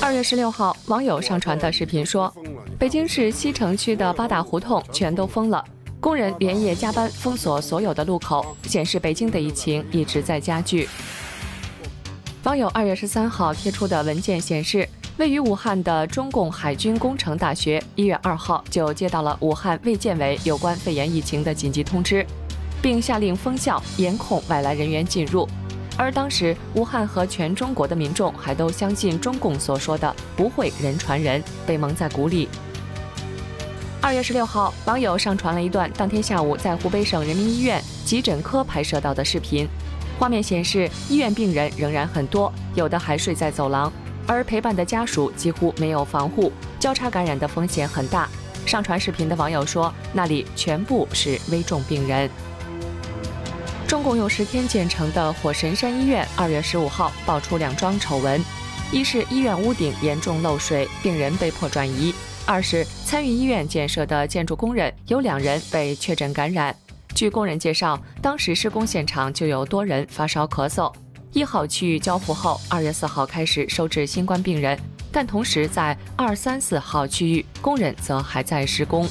二月十六号，网友上传的视频说，北京市西城区的八大胡同全都封了，工人连夜加班封锁所有的路口，显示北京的疫情一直在加剧。网友二月十三号贴出的文件显示，位于武汉的中共海军工程大学一月二号就接到了武汉卫健委有关肺炎疫情的紧急通知，并下令封校，严控外来人员进入。而当时，武汉和全中国的民众还都相信中共所说的不会人传人，被蒙在鼓里。二月十六号，网友上传了一段当天下午在湖北省人民医院急诊科拍摄到的视频。画面显示，医院病人仍然很多，有的还睡在走廊，而陪伴的家属几乎没有防护，交叉感染的风险很大。上传视频的网友说，那里全部是危重病人。中共用十天建成的火神山医院，二月十五号爆出两桩丑闻：一是医院屋顶严重漏水，病人被迫转移；二是参与医院建设的建筑工人有两人被确诊感染。据工人介绍，当时施工现场就有多人发烧咳嗽。一号区域交付后，二月四号开始收治新冠病人，但同时在二三四号区域，工人则还在施工。